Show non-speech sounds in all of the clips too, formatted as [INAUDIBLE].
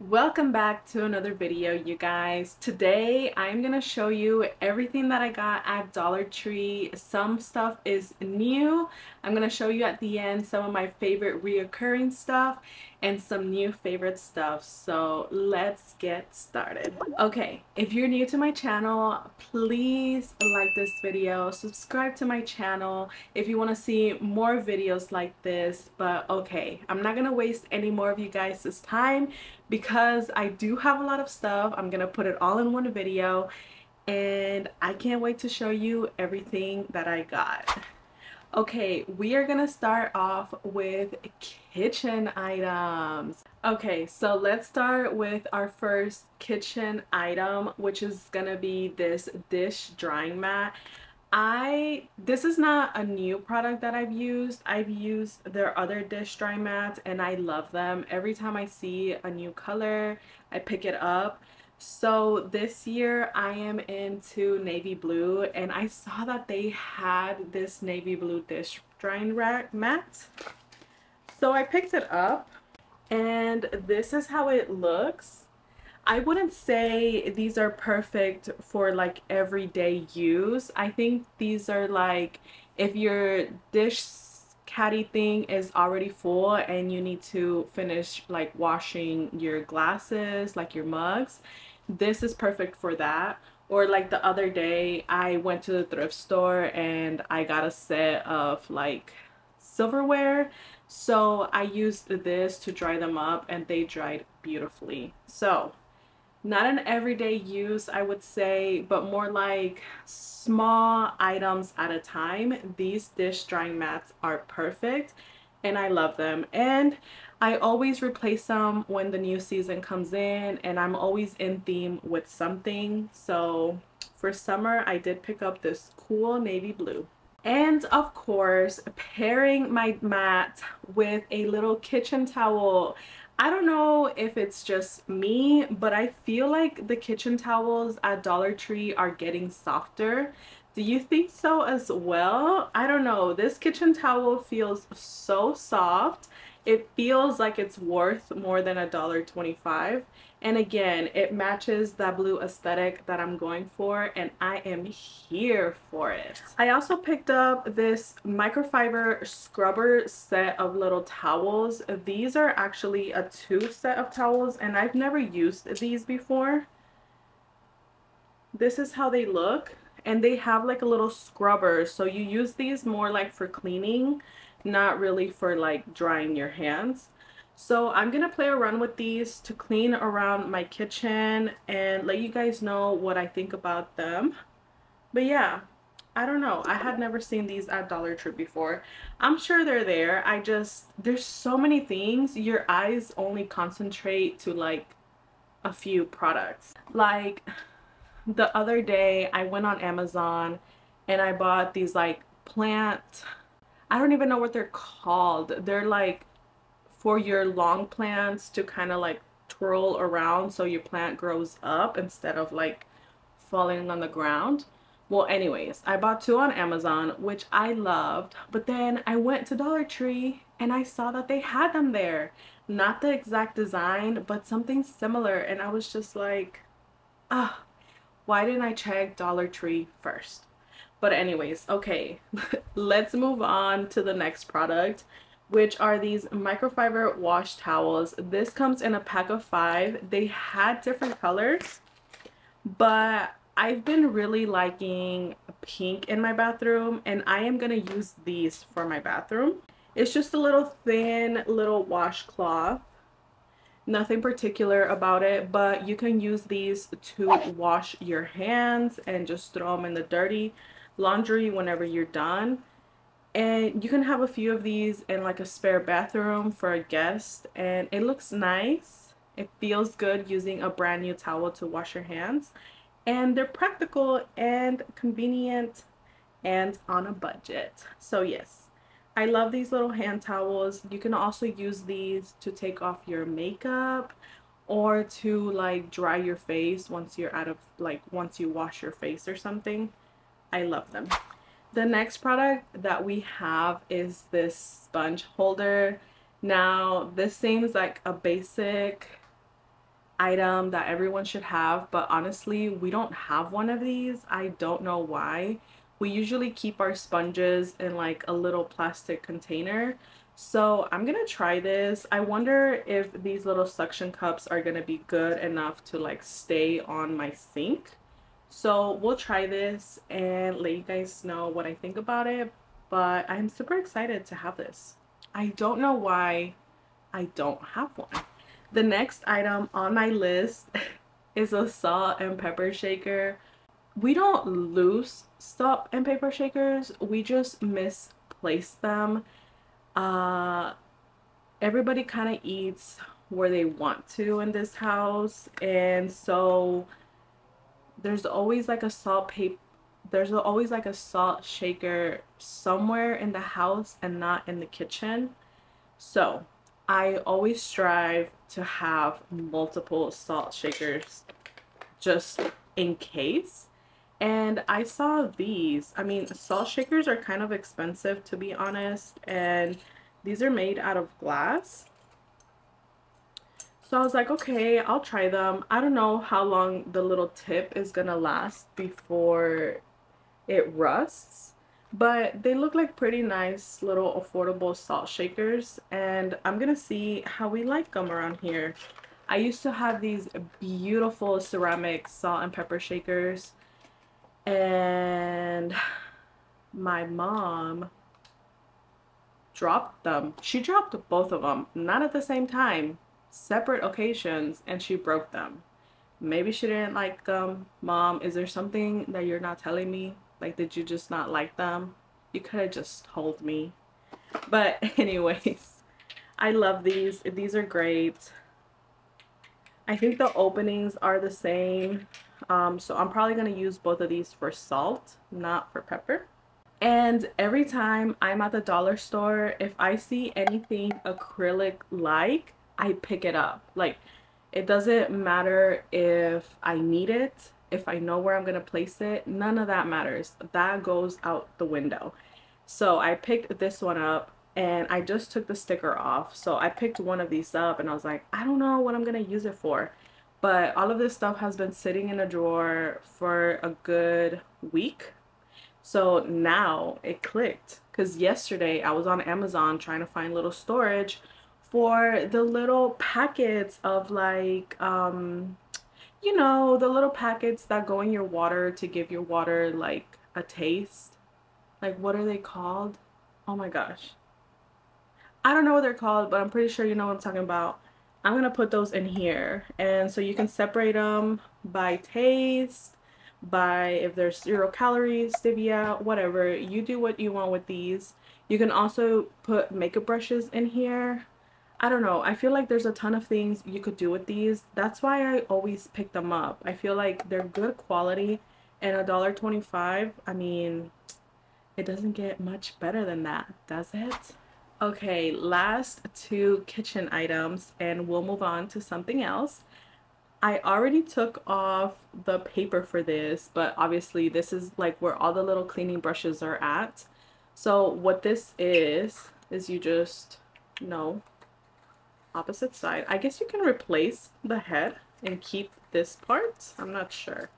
Welcome back to another video you guys. Today I'm gonna show you everything that I got at Dollar Tree. Some stuff is new. I'm gonna show you at the end some of my favorite reoccurring stuff and some new favorite stuff. So let's get started. Okay, if you're new to my channel, please like this video, subscribe to my channel if you want to see more videos like this. But okay, I'm not gonna waste any more of you guys' time because I do have a lot of stuff. I'm gonna put it all in one video and I can't wait to show you everything that I got. Okay, we are gonna start off with kitchen items. Okay, so let's start with our first kitchen item, which is gonna be this dish drying mat. I this is not a new product that I've used. I've used their other dish dry mats and I love them. Every time I see a new color, I pick it up. So this year I am into navy blue and I saw that they had this navy blue dish drying rack mat. So I picked it up and this is how it looks. I wouldn't say these are perfect for like everyday use. I think these are like if your dish caddy thing is already full and you need to finish like washing your glasses, like your mugs, this is perfect for that. Or like the other day, I went to the thrift store and I got a set of like silverware. So I used this to dry them up and they dried beautifully. So not an everyday use I would say but more like small items at a time. These dish drying mats are perfect and I love them. And I always replace them when the new season comes in and I'm always in theme with something. So for summer I did pick up this cool navy blue. And of course pairing my mat with a little kitchen towel I don't know if it's just me, but I feel like the kitchen towels at Dollar Tree are getting softer. Do you think so as well? I don't know. This kitchen towel feels so soft. It feels like it's worth more than a dollar twenty-five. And again, it matches that blue aesthetic that I'm going for and I am here for it. I also picked up this microfiber scrubber set of little towels. These are actually a two set of towels and I've never used these before. This is how they look and they have like a little scrubber so you use these more like for cleaning not really for like drying your hands so I'm gonna play around with these to clean around my kitchen and let you guys know what I think about them. But yeah I don't know. I had never seen these at Dollar Tree before. I'm sure they're there. I just there's so many things. Your eyes only concentrate to like a few products. Like the other day I went on Amazon and I bought these like plant I don't even know what they're called. They're like for your long plants to kind of like twirl around so your plant grows up instead of like falling on the ground? Well anyways I bought two on Amazon which I loved but then I went to Dollar Tree and I saw that they had them there. Not the exact design but something similar and I was just like ah why didn't I check Dollar Tree first? But anyways, okay, [LAUGHS] let's move on to the next product, which are these microfiber wash towels. This comes in a pack of five. They had different colors, but I've been really liking pink in my bathroom and I am going to use these for my bathroom. It's just a little thin little washcloth nothing particular about it but you can use these to wash your hands and just throw them in the dirty laundry whenever you're done and you can have a few of these in like a spare bathroom for a guest and it looks nice it feels good using a brand new towel to wash your hands and they're practical and convenient and on a budget so yes I love these little hand towels. You can also use these to take off your makeup or to like dry your face once you're out of like once you wash your face or something. I love them. The next product that we have is this sponge holder. Now this seems like a basic item that everyone should have, but honestly, we don't have one of these. I don't know why. We usually keep our sponges in like a little plastic container. So I'm gonna try this. I wonder if these little suction cups are gonna be good enough to like stay on my sink. So we'll try this and let you guys know what I think about it. But I'm super excited to have this. I don't know why I don't have one. The next item on my list [LAUGHS] is a salt and pepper shaker. We don't lose salt and pepper shakers. We just misplace them. Uh, everybody kind of eats where they want to in this house. And so there's always like a salt paper there's always like a salt shaker somewhere in the house and not in the kitchen. So I always strive to have multiple salt shakers just in case. And I saw these. I mean, salt shakers are kind of expensive to be honest. And these are made out of glass. So I was like, okay, I'll try them. I don't know how long the little tip is going to last before it rusts but they look like pretty nice little affordable salt shakers and I'm gonna see how we like them around here. I used to have these beautiful ceramic salt and pepper shakers and my mom dropped them. She dropped both of them, not at the same time, separate occasions, and she broke them. Maybe she didn't like them. Mom, is there something that you're not telling me? Like, did you just not like them? You could have just told me. But [LAUGHS] anyways, I love these. These are great. I think the openings are the same. Um, so I'm probably going to use both of these for salt, not for pepper. And every time I'm at the dollar store, if I see anything acrylic like, I pick it up. Like, it doesn't matter if I need it if I know where I'm going to place it, none of that matters. That goes out the window. So I picked this one up and I just took the sticker off. So I picked one of these up and I was like, I don't know what I'm going to use it for. But all of this stuff has been sitting in a drawer for a good week. So now it clicked because yesterday I was on Amazon trying to find little storage for the little packets of like um you know, the little packets that go in your water to give your water like a taste. Like, what are they called? Oh my gosh. I don't know what they're called, but I'm pretty sure you know what I'm talking about. I'm to put those in here. And so you can separate them by taste, by if there's zero calories, stevia, whatever. You do what you want with these. You can also put makeup brushes in here I don't know. I feel like there's a ton of things you could do with these. That's why I always pick them up. I feel like they're good quality and a dollar twenty-five. I mean, it doesn't get much better than that, does it? Okay, last two kitchen items and we'll move on to something else. I already took off the paper for this, but obviously this is like where all the little cleaning brushes are at. So what this is, is you just, know, opposite side. I guess you can replace the head and keep this part. I'm not sure.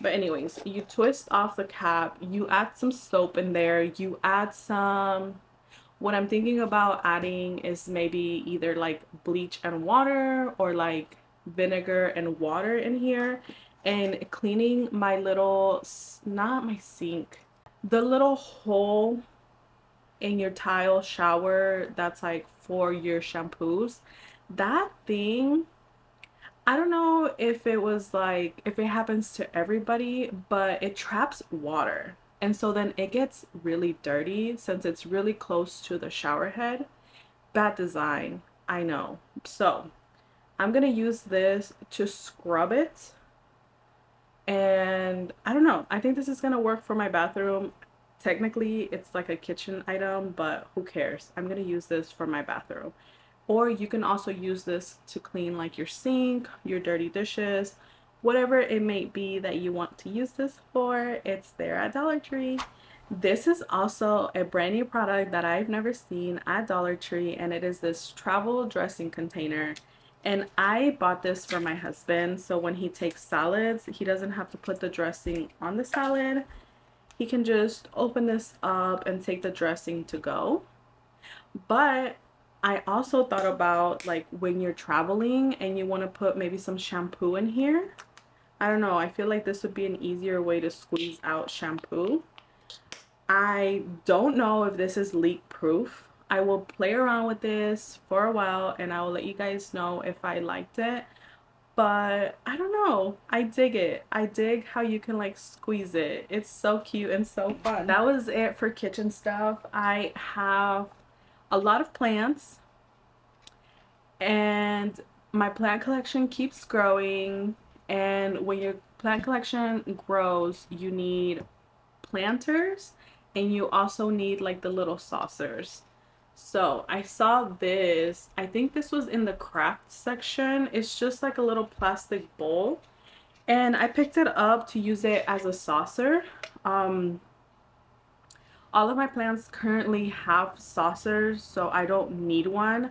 But anyways, you twist off the cap, you add some soap in there, you add some, what I'm thinking about adding is maybe either like bleach and water or like vinegar and water in here and cleaning my little, not my sink, the little hole in your tile shower that's like for your shampoos. That thing I don't know if it was like if it happens to everybody but it traps water. And so then it gets really dirty since it's really close to the shower head. Bad design I know. So I'm gonna use this to scrub it. And I don't know I think this is gonna work for my bathroom Technically, it's like a kitchen item, but who cares? I'm going to use this for my bathroom. Or you can also use this to clean like your sink, your dirty dishes, whatever it may be that you want to use this for. It's there at Dollar Tree. This is also a brand new product that I've never seen at Dollar Tree and it is this travel dressing container And I bought this for my husband so when he takes salads, he doesn't have to put the dressing on the salad. He can just open this up and take the dressing to go. But I also thought about like when you're traveling and you want to put maybe some shampoo in here. I don't know. I feel like this would be an easier way to squeeze out shampoo. I don't know if this is leak proof. I will play around with this for a while and I will let you guys know if I liked it. But I don't know. I dig it. I dig how you can like squeeze it. It's so cute and so fun. That was it for kitchen stuff. I have a lot of plants and my plant collection keeps growing and when your plant collection grows you need planters and you also need like the little saucers so I saw this I think this was in the craft section it's just like a little plastic bowl and I picked it up to use it as a saucer um all of my plants currently have saucers, so I don't need one.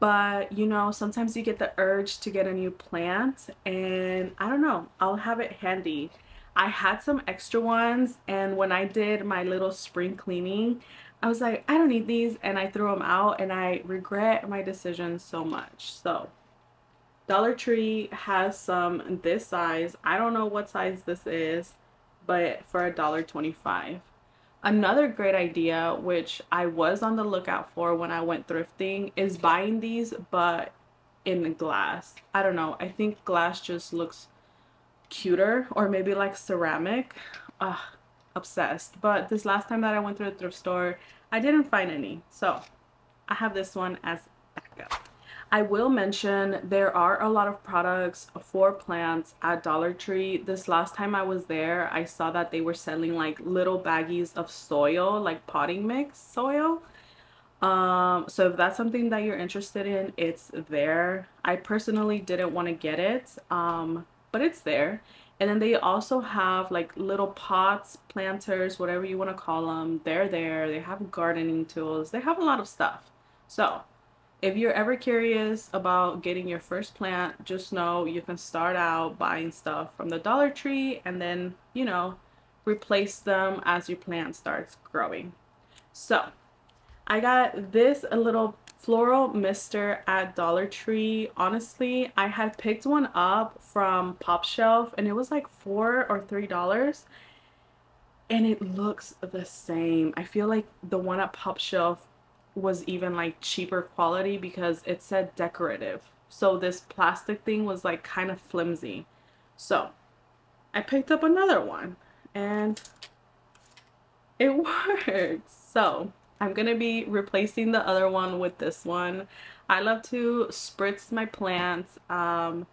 But, you know, sometimes you get the urge to get a new plant and I don't know, I'll have it handy. I had some extra ones and when I did my little spring cleaning, I was like, I don't need these and I threw them out and I regret my decision so much. So, Dollar Tree has some this size. I don't know what size this is, but for a dollar twenty-five. Another great idea, which I was on the lookout for when I went thrifting, is buying these but in glass. I don't know. I think glass just looks cuter or maybe like ceramic. Ugh, obsessed. But this last time that I went to the thrift store, I didn't find any. So I have this one as backup. I will mention there are a lot of products for plants at Dollar Tree. This last time I was there, I saw that they were selling like little baggies of soil, like potting mix soil. Um, so if that's something that you're interested in, it's there. I personally didn't want to get it, um, but it's there. And then they also have like little pots, planters, whatever you want to call them. They're there. They have gardening tools. They have a lot of stuff. So if you're ever curious about getting your first plant, just know you can start out buying stuff from the Dollar Tree and then, you know, replace them as your plant starts growing. So, I got this a little floral mister at Dollar Tree. Honestly, I had picked one up from Pop Shelf and it was like 4 or 3 dollars and it looks the same. I feel like the one at Pop Shelf was even like cheaper quality because it said decorative. So this plastic thing was like kind of flimsy. So I picked up another one and it [LAUGHS] works. So I'm going to be replacing the other one with this one. I love to spritz my plants. Um,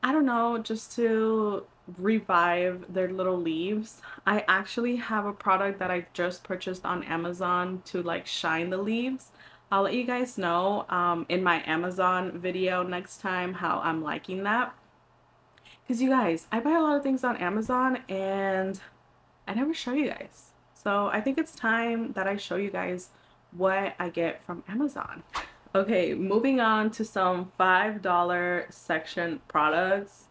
I don't know, just to revive their little leaves. I actually have a product that I just purchased on Amazon to like shine the leaves. I'll let you guys know um, in my Amazon video next time how I'm liking that. Because you guys, I buy a lot of things on Amazon and I never show you guys. So I think it's time that I show you guys what I get from Amazon. Okay, moving on to some $5 section products.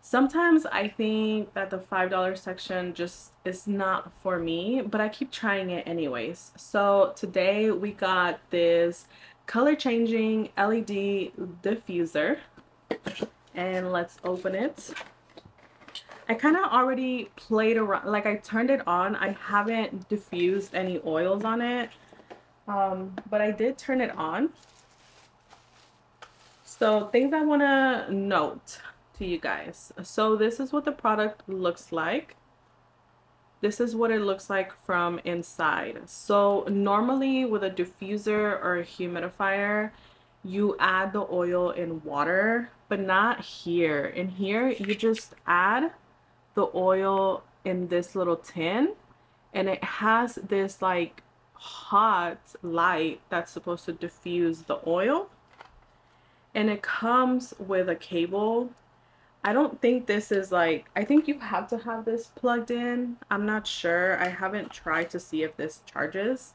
Sometimes I think that the $5 section just is not for me, but I keep trying it anyways. So today we got this color changing LED diffuser and let's open it. I kind of already played around, like I turned it on. I haven't diffused any oils on it, um, but I did turn it on. So things I want to note to you guys. So this is what the product looks like. This is what it looks like from inside. So normally with a diffuser or a humidifier, you add the oil in water, but not here. In here, you just add the oil in this little tin and it has this like hot light that's supposed to diffuse the oil and it comes with a cable I don't think this is like, I think you have to have this plugged in. I'm not sure. I haven't tried to see if this charges.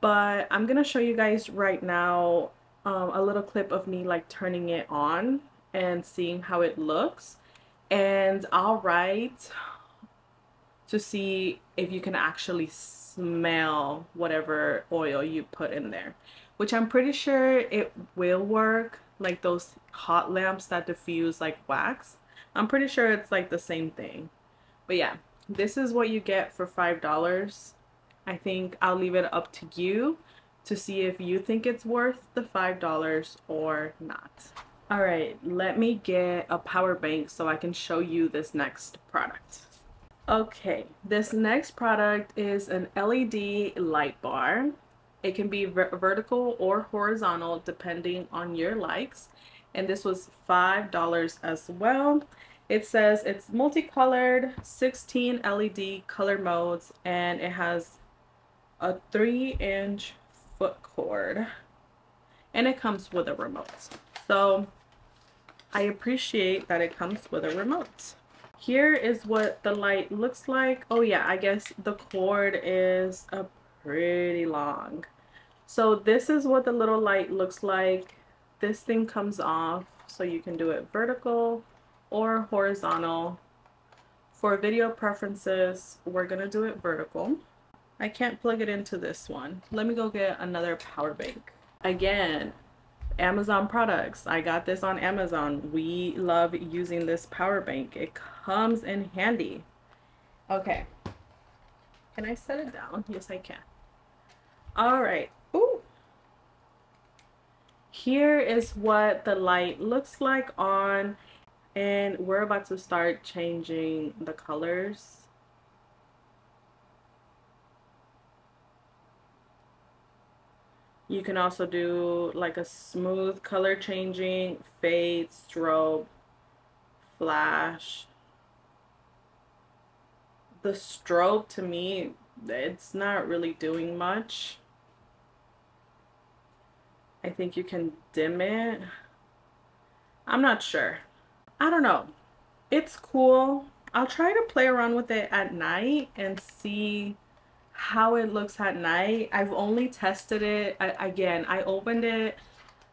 But I'm to show you guys right now um, a little clip of me like turning it on and seeing how it looks and I'll write to see if you can actually smell whatever oil you put in there which I'm pretty sure it will work like those hot lamps that diffuse like wax. I'm pretty sure it's like the same thing. But yeah this is what you get for five dollars. I think I'll leave it up to you to see if you think it's worth the five dollars or not all right let me get a power bank so I can show you this next product. Okay this next product is an LED light bar. It can be ver vertical or horizontal depending on your likes. And this was five dollars as well. It says it's multicolored 16 LED color modes and it has a three inch foot cord. And it comes with a remote. So I appreciate that it comes with a remote. Here is what the light looks like. Oh yeah I guess the cord is a pretty long. So this is what the little light looks like. This thing comes off so you can do it vertical or horizontal. For video preferences we're gonna do it vertical. I can't plug it into this one. Let me go get another power bank. Again, Amazon products. I got this on Amazon. We love using this power bank. It comes in handy. Okay. Can I set it down? Yes, I can. All right. Ooh. Here is what the light looks like on and we're about to start changing the colors You can also do like a smooth color changing, fade, strobe, flash. The strobe to me, it's not really doing much. I think you can dim it. I'm not sure. I don't know. It's cool. I'll try to play around with it at night and see how it looks at night. I've only tested it. I, again, I opened it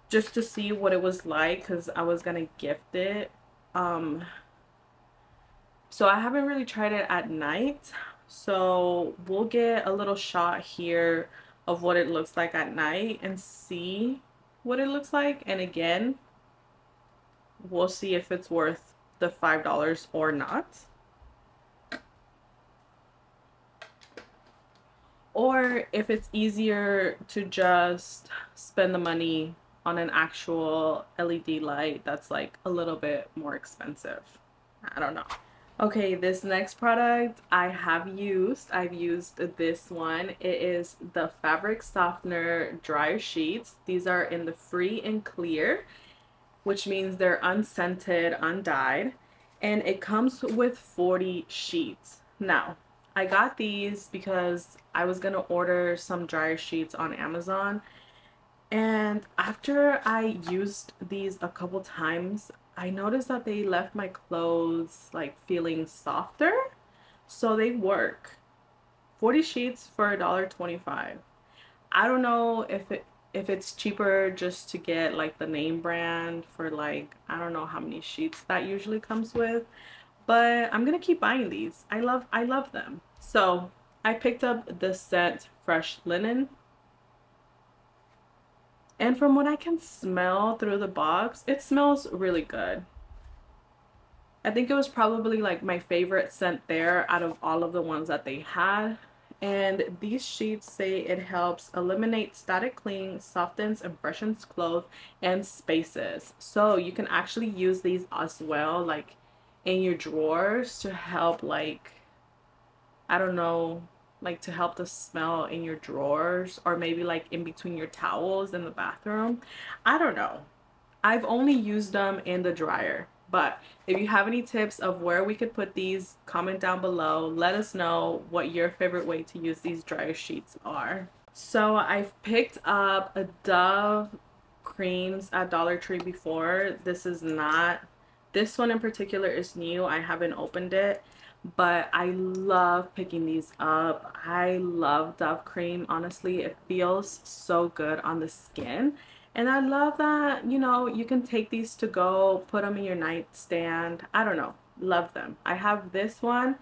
just to see what it was like because I was going to gift it. Um, so I haven't really tried it at night. So we'll get a little shot here of what it looks like at night and see what it looks like. And again, we'll see if it's worth the $5 or not. Or if it's easier to just spend the money on an actual LED light that's like a little bit more expensive. I don't know. Okay, this next product I have used. I've used this one. It is the Fabric Softener Dryer Sheets. These are in the free and clear, which means they're unscented, undyed, and it comes with 40 sheets. Now, I got these because I was going to order some dryer sheets on Amazon. And after I used these a couple times, I noticed that they left my clothes like feeling softer. So they work. 40 sheets for $1.25. I don't know if it if it's cheaper just to get like the name brand for like I don't know how many sheets that usually comes with but I'm gonna keep buying these I love I love them so I picked up the scent Fresh Linen. And from what I can smell through the box, it smells really good. I think it was probably like my favorite scent there out of all of the ones that they had. And these sheets say it helps eliminate static cling, softens and freshens clothes and spaces. So you can actually use these as well like in your drawers to help like, I don't know, like to help the smell in your drawers or maybe like in between your towels in the bathroom. I don't know. I've only used them in the dryer. But if you have any tips of where we could put these, comment down below. Let us know what your favorite way to use these dryer sheets are. So I've picked up a Dove creams at Dollar Tree before. This is not, this one in particular is new. I haven't opened it but I love picking these up. I love Dove cream. Honestly, it feels so good on the skin. And I love that, you know, you can take these to go, put them in your nightstand. I don't know. Love them. I have this one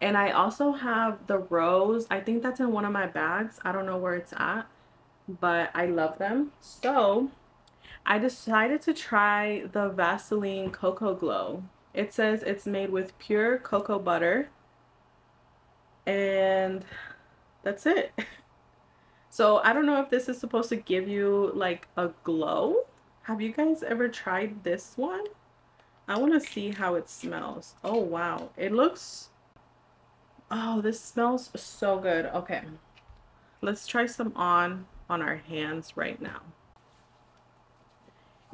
and I also have the rose. I think that's in one of my bags. I don't know where it's at, but I love them. So I decided to try the Vaseline Cocoa Glow. It says it's made with pure cocoa butter. And that's it. [LAUGHS] So I don't know if this is supposed to give you like a glow. Have you guys ever tried this one? I want to see how it smells. Oh, wow. It looks... Oh, this smells so good. Okay. Let's try some on on our hands right now.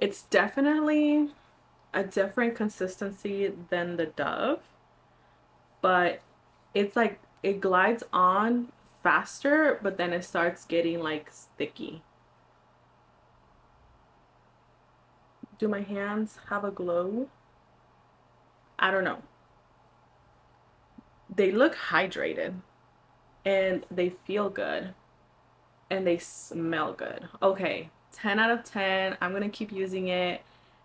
It's definitely a different consistency than the Dove, but it's like it glides on faster, but then it starts getting like sticky. Do my hands have a glow? I don't know. They look hydrated and they feel good and they smell good. Okay, 10 out of 10. I'm going to keep using it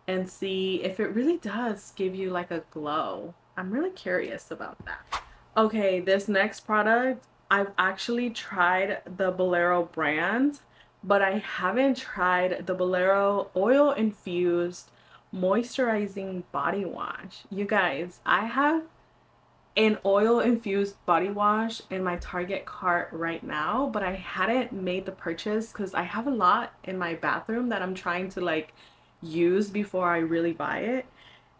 and see if it really does give you like a glow. I'm really curious about that. Okay, this next product, I've actually tried the Bolero brand, but I haven't tried the Bolero oil infused moisturizing body wash. You guys, I have an oil infused body wash in my Target cart right now, but I hadn't made the purchase because I have a lot in my bathroom that I'm trying to like use before I really buy it.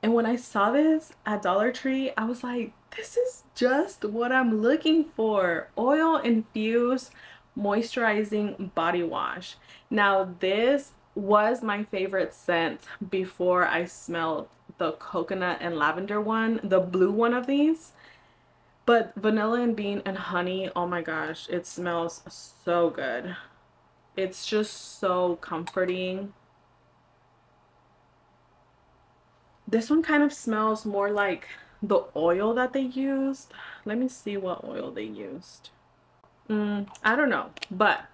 And when I saw this at Dollar Tree, I was like, this is just what I'm looking for. Oil infused moisturizing body wash. Now this was my favorite scent before I smelled the coconut and lavender one, the blue one of these. But vanilla and bean and honey, oh my gosh, it smells so good. It's just so comforting. This one kind of smells more like the oil that they used. Let me see what oil they used. Mm, I don't know, but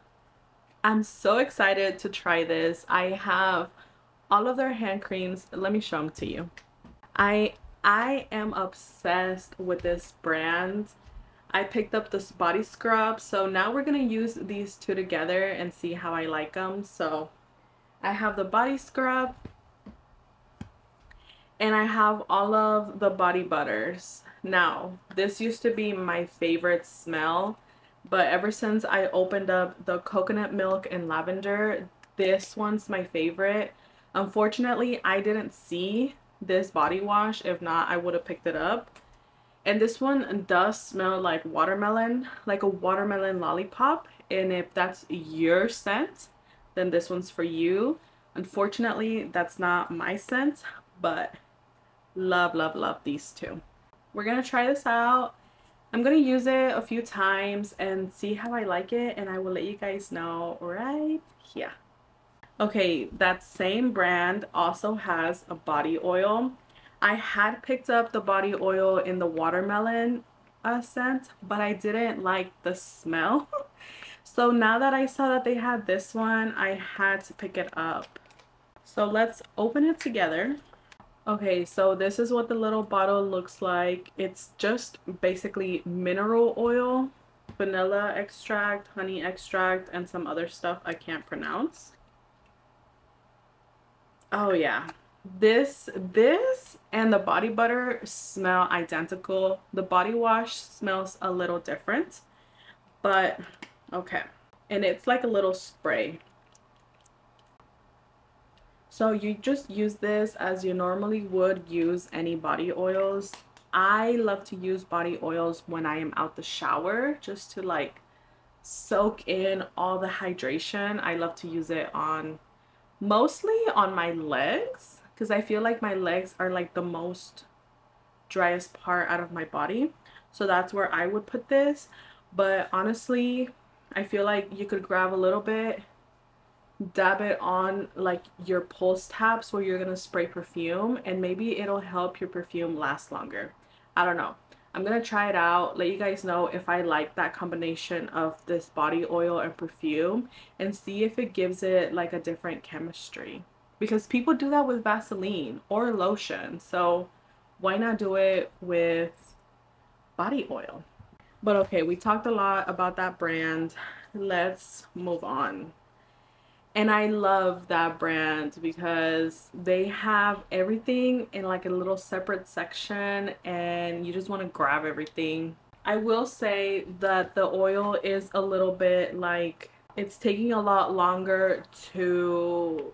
I'm so excited to try this. I have all of their hand creams. Let me show them to you. I I am obsessed with this brand. I picked up this body scrub, so now we're gonna use these two together and see how I like them. So I have the body scrub and I have all of the body butters. Now, this used to be my favorite smell, but ever since I opened up the coconut milk and lavender, this one's my favorite. Unfortunately, I didn't see this body wash. If not, I would have picked it up. And this one does smell like watermelon, like a watermelon lollipop. And if that's your scent, then this one's for you. Unfortunately, that's not my scent, but love love love these two we're gonna try this out i'm gonna use it a few times and see how i like it and i will let you guys know right here okay that same brand also has a body oil i had picked up the body oil in the watermelon uh, scent but i didn't like the smell [LAUGHS] so now that i saw that they had this one i had to pick it up so let's open it together Okay, so this is what the little bottle looks like. It's just basically mineral oil, vanilla extract, honey extract, and some other stuff I can't pronounce. Oh yeah. This this and the body butter smell identical. The body wash smells a little different, but okay. And it's like a little spray. So you just use this as you normally would use any body oils. I love to use body oils when I am out the shower just to like soak in all the hydration. I love to use it on mostly on my legs because I feel like my legs are like the most driest part out of my body. So that's where I would put this. But honestly, I feel like you could grab a little bit dab it on like your pulse taps where you're gonna spray perfume and maybe it'll help your perfume last longer. I don't know. I'm gonna try it out, let you guys know if I like that combination of this body oil and perfume and see if it gives it like a different chemistry. Because people do that with Vaseline or lotion. So why not do it with body oil? But okay, we talked a lot about that brand. Let's move on. And I love that brand because they have everything in like a little separate section and you just want to grab everything. I will say that the oil is a little bit like it's taking a lot longer to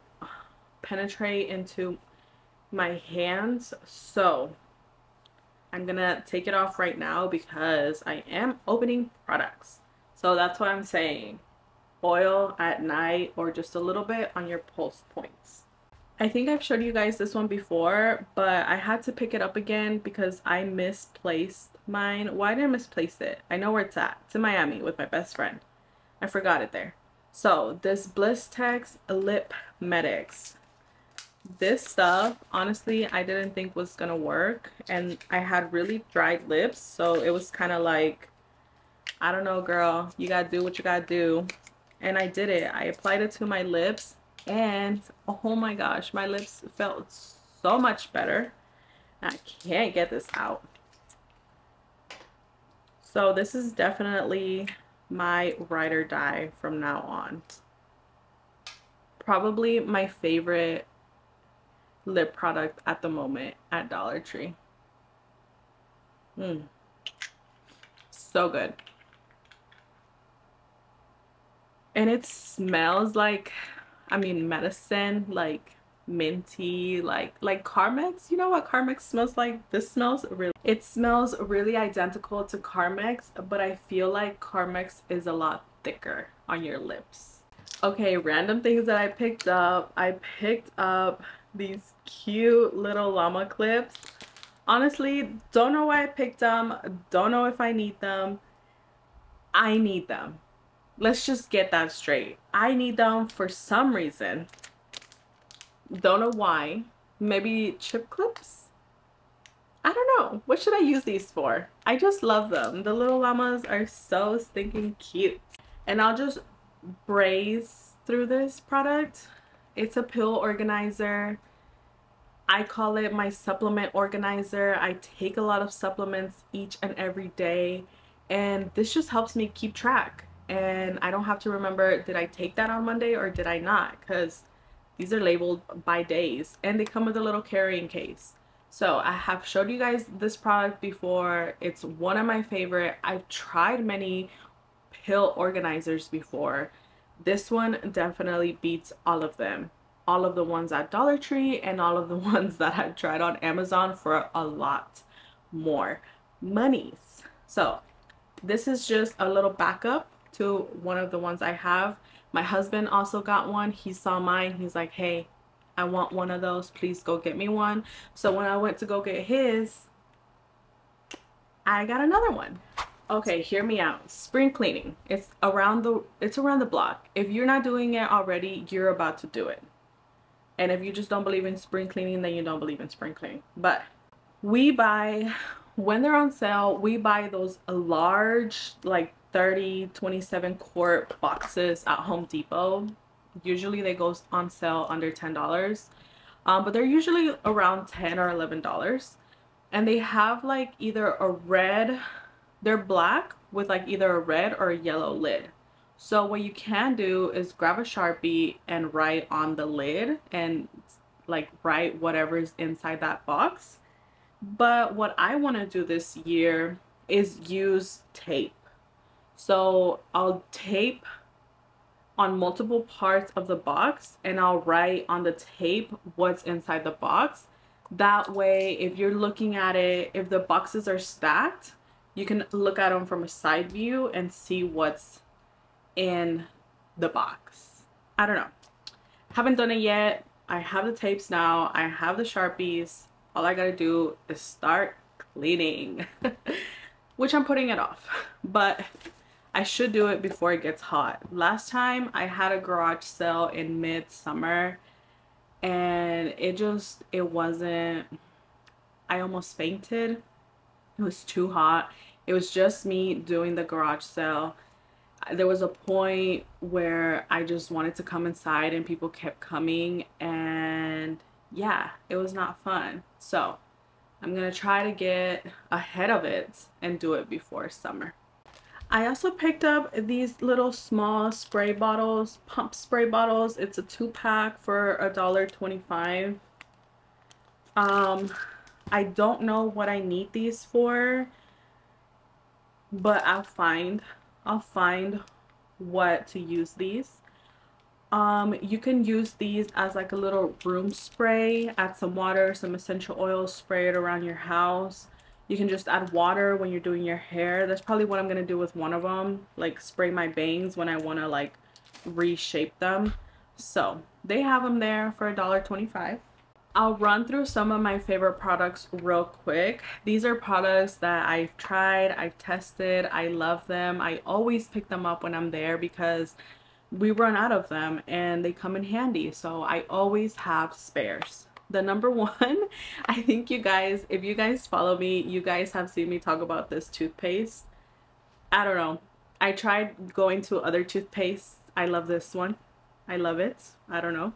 penetrate into my hands. So I'm gonna take it off right now because I am opening products. So that's what I'm saying oil at night or just a little bit on your pulse points. I think I've showed you guys this one before, but I had to pick it up again because I misplaced mine. Why did I misplace it? I know where it's at. It's in Miami with my best friend. I forgot it there. So this Blistex Lip Medex. This stuff, honestly, I didn't think was gonna work. And I had really dried lips, so it was kind of like, I don't know, girl. You gotta do what you gotta do and I did it. I applied it to my lips and oh my gosh, my lips felt so much better. I can't get this out. So this is definitely my ride or die from now on. Probably my favorite lip product at the moment at Dollar Tree. Mmm. So good and it smells like I mean medicine like minty like like Carmex. You know what Carmex smells like? This smells really it smells really identical to Carmex but I feel like Carmex is a lot thicker on your lips. Okay random things that I picked up. I picked up these cute little llama clips. Honestly don't know why I picked them. Don't know if I need them. I need them Let's just get that straight. I need them for some reason. Don't know why. Maybe chip clips? I don't know. What should I use these for? I just love them. The little llamas are so stinking cute. And I'll just braze through this product. It's a pill organizer. I call it my supplement organizer. I take a lot of supplements each and every day. And this just helps me keep track and I don't have to remember did I take that on Monday or did I not because these are labeled by days and they come with a little carrying case. So I have showed you guys this product before. It's one of my favorite. I've tried many pill organizers before. This one definitely beats all of them. All of the ones at Dollar Tree and all of the [LAUGHS] ones that I've tried on Amazon for a lot more monies. So this is just a little backup to one of the ones I have. My husband also got one. He saw mine. He's like, hey, I want one of those. Please go get me one. So when I went to go get his, I got another one. Okay, hear me out. Spring cleaning. It's around the it's around the block. If you're not doing it already, you're about to do it. And if you just don't believe in spring cleaning, then you don't believe in spring cleaning. But we buy when they're on sale, we buy those large like 30 27 quart boxes at Home Depot. Usually they go on sale under ten dollars um, but they're usually around 10 or 11 dollars. And they have like either a red they're black with like either a red or a yellow lid. So what you can do is grab a sharpie and write on the lid and like write whatever is inside that box. But what I want to do this year is use tape so I'll tape on multiple parts of the box and I'll write on the tape what's inside the box. That way, if you're looking at it, if the boxes are stacked, you can look at them from a side view and see what's in the box. I don't know. Haven't done it yet. I have the tapes now. I have the Sharpies. All I gotta do is start cleaning, [LAUGHS] which I'm putting it off. But I should do it before it gets hot. Last time I had a garage sale in midsummer and it just, it wasn't, I almost fainted It was too hot. It was just me doing the garage sale. There was a point where I just wanted to come inside and people kept coming and yeah, it was not fun. So I'm gonna try to get ahead of it and do it before summer. I also picked up these little small spray bottles, pump spray bottles. It's a two pack for a dollar twenty-five. Um, I don't know what I need these for, but I'll find, I'll find what to use these. Um, you can use these as like a little room spray, add some water, some essential oil, spray it around your house. You can just add water when you're doing your hair. That's probably what I'm going to do with one of them, like spray my bangs when I want to like reshape them. So they have them there for $1.25. I'll run through some of my favorite products real quick. These are products that I've tried, I've tested, I love them. I always pick them up when I'm there because we run out of them and they come in handy. So I always have spares. The number one, [LAUGHS] I think you guys, if you guys follow me, you guys have seen me talk about this toothpaste. I don't know. I tried going to other toothpastes. I love this one. I love it. I don't know.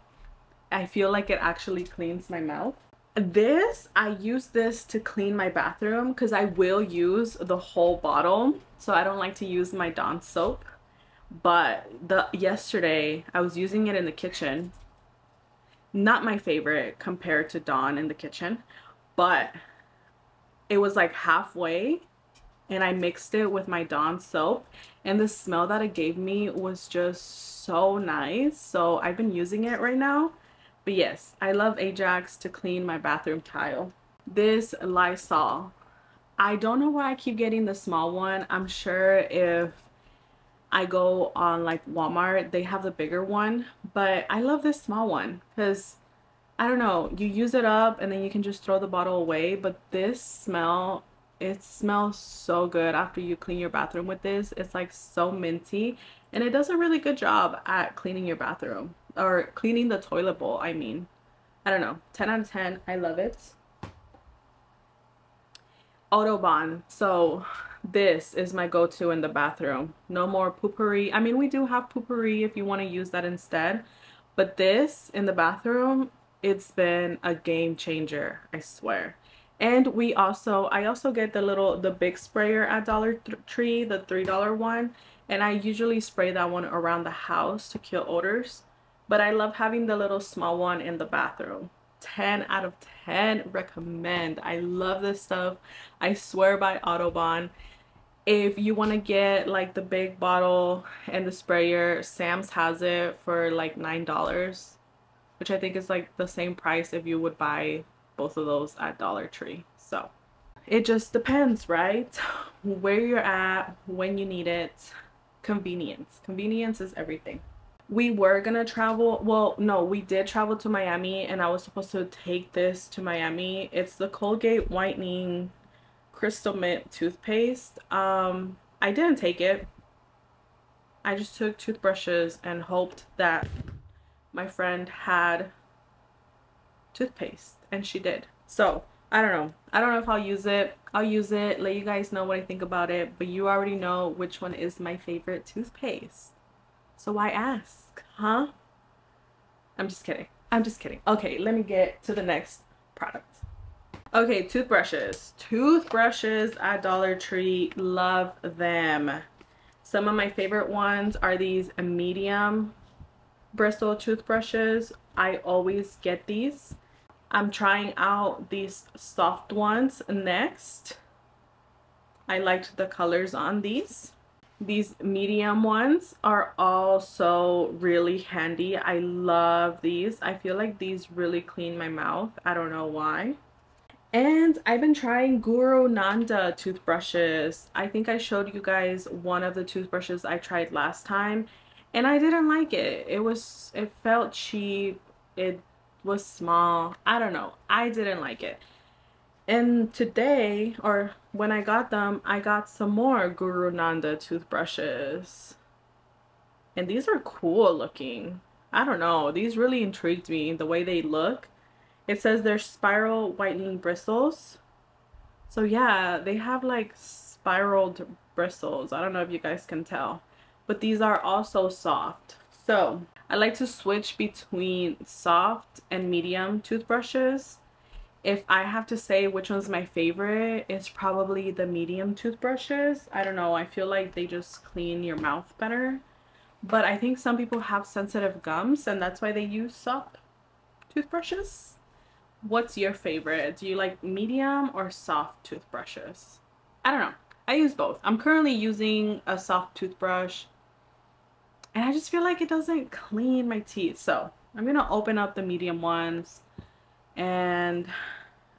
I feel like it actually cleans my mouth. This, I use this to clean my bathroom because I will use the whole bottle. So I don't like to use my Dawn soap but the yesterday I was using it in the kitchen not my favorite compared to Dawn in the kitchen but it was like halfway and I mixed it with my Dawn soap and the smell that it gave me was just so nice. So I've been using it right now but yes I love Ajax to clean my bathroom tile. This Lysol. I don't know why I keep getting the small one. I'm sure if I go on like Walmart, they have the bigger one, but I love this small one because I don't know, you use it up and then you can just throw the bottle away, but this smell, it smells so good after you clean your bathroom with this. It's like so minty and it does a really good job at cleaning your bathroom or cleaning the toilet bowl, I mean. I don't know, 10 out of 10, I love it. OdoBan, so this is my go-to in the bathroom. No more Poo-Pourri. I mean, we do have Poo-Pourri if you want to use that instead. But this in the bathroom, it's been a game changer, I swear. And we also, I also get the little, the big sprayer at Dollar Tree, the $3 one. And I usually spray that one around the house to kill odors. But I love having the little small one in the bathroom. 10 out of 10 recommend. I love this stuff. I swear by OdoBan if you want to get like the big bottle and the sprayer sam's has it for like nine dollars which i think is like the same price if you would buy both of those at dollar tree. So it just depends right? [LAUGHS] Where you're at when you need it convenience. Convenience is everything. We were gonna travel well no we did travel to miami and i was supposed to take this to miami. It's the colgate whitening crystal mint toothpaste. Um, I didn't take it. I just took toothbrushes and hoped that my friend had toothpaste and she did. So I don't know. I don't know if I'll use it. I'll use it, let you guys know what I think about it, but you already know which one is my favorite toothpaste. So why ask, huh? I'm just kidding. I'm just kidding. Okay, let me get to the next product. Okay, toothbrushes. Toothbrushes at Dollar Tree. Love them. Some of my favorite ones are these medium bristle toothbrushes. I always get these. I'm trying out these soft ones next. I liked the colors on these. These medium ones are also really handy. I love these. I feel like these really clean my mouth. I don't know why. And I've been trying GuruNanda toothbrushes. I think I showed you guys one of the toothbrushes I tried last time and I didn't like it. It was, it felt cheap. It was small. I don't know. I didn't like it. And today, or when I got them, I got some more GuruNanda toothbrushes. And these are cool looking. I don't know. These really intrigued me, the way they look. It says they're spiral whitening bristles. So yeah, they have like spiraled bristles. I don't know if you guys can tell, but these are also soft. So I like to switch between soft and medium toothbrushes. If I have to say which one's my favorite, it's probably the medium toothbrushes. I don't know, I feel like they just clean your mouth better. But I think some people have sensitive gums and that's why they use soft toothbrushes. What's your favorite? Do you like medium or soft toothbrushes? I don't know. I use both. I'm currently using a soft toothbrush and I just feel like it doesn't clean my teeth. So I'm gonna open up the medium ones and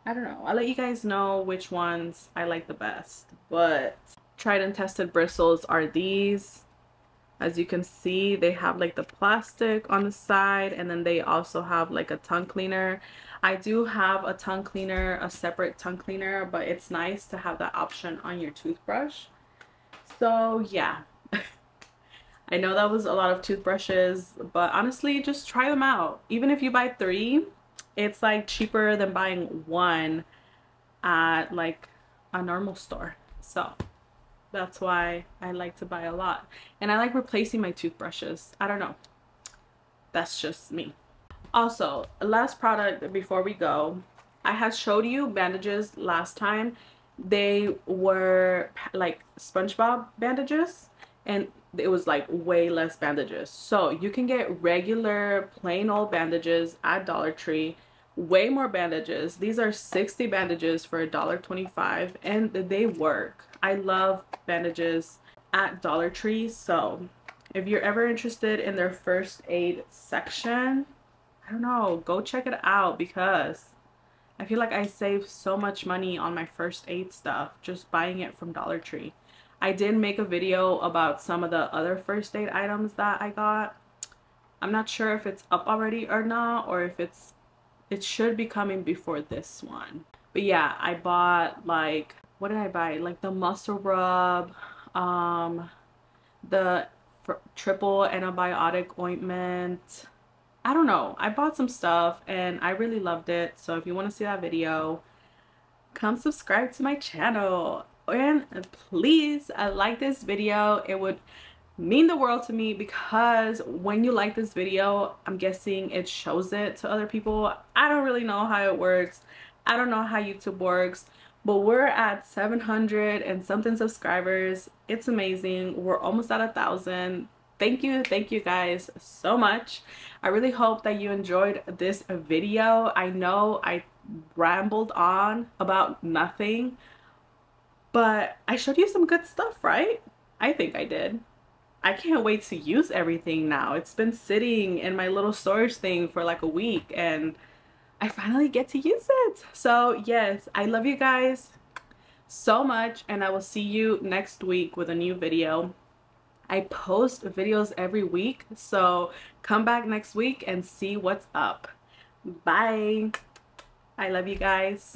I don't know. I'll let you guys know which ones I like the best. But tried and tested bristles are these. As you can see, they have like the plastic on the side and then they also have like a tongue cleaner. I do have a tongue cleaner, a separate tongue cleaner, but it's nice to have that option on your toothbrush. So yeah, [LAUGHS] I know that was a lot of toothbrushes, but honestly, just try them out. Even if you buy three, it's like cheaper than buying one at like a normal store. So that's why I like to buy a lot. And I like replacing my toothbrushes. I don't know. That's just me. Also, last product before we go. I had showed you bandages last time. They were like SpongeBob bandages and it was like way less bandages. So you can get regular plain old bandages at Dollar Tree way more bandages these are 60 bandages for a dollar 25 and they work i love bandages at dollar tree so if you're ever interested in their first aid section i don't know go check it out because i feel like i saved so much money on my first aid stuff just buying it from dollar tree i did make a video about some of the other first aid items that i got i'm not sure if it's up already or not or if it's it should be coming before this one. But yeah, I bought like, what did I buy? Like the muscle rub, um, the triple antibiotic ointment. I don't know. I bought some stuff and I really loved it. So if you want to see that video, come subscribe to my channel. And please uh, like this video. It would mean the world to me because when you like this video i'm guessing it shows it to other people i don't really know how it works i don't know how youtube works but we're at 700 and something subscribers it's amazing we're almost at a thousand thank you thank you guys so much i really hope that you enjoyed this video i know i rambled on about nothing but i showed you some good stuff right i think i did I can't wait to use everything now. It's been sitting in my little storage thing for like a week and I finally get to use it. So yes, I love you guys so much and I will see you next week with a new video. I post videos every week, so come back next week and see what's up. Bye. I love you guys.